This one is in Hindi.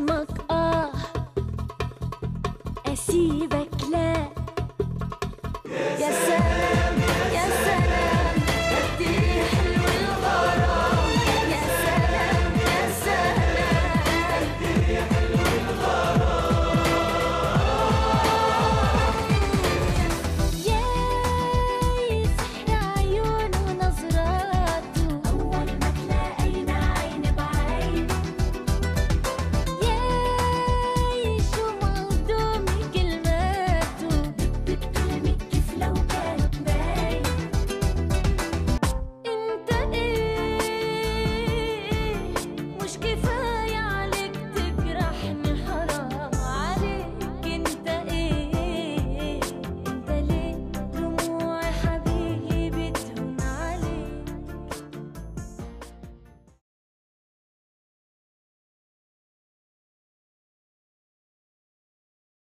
चमक आ ऐसी वैक्सीन